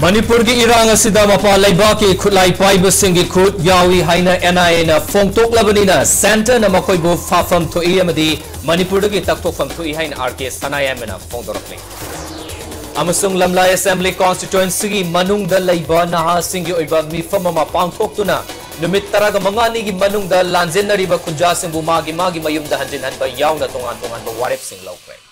मणिपुर की इरांग असिदा की खुलाई पाइब सिंह खुद यावी हाइना एनआईए ना फोंगतोकलबनीना सेंटर ना मखोइबो फाफम थोई अमदी मणिपुर की तकतोफम थोई हाइन आरके सनायामना फोंदोरकले अमसुंग लमलाई असेंबली कॉन्स्टिट्यूएंसी की मनुंग द नहा सिंह की ओइबा मिफम अमा पांगथोक्तुना नुमित मंगानी की मनुंग द लांजेनरीबा खुंजा सिंह मागी मागी मयुम द हंजिन हनबा याउना तोंगान तोंगान सिंह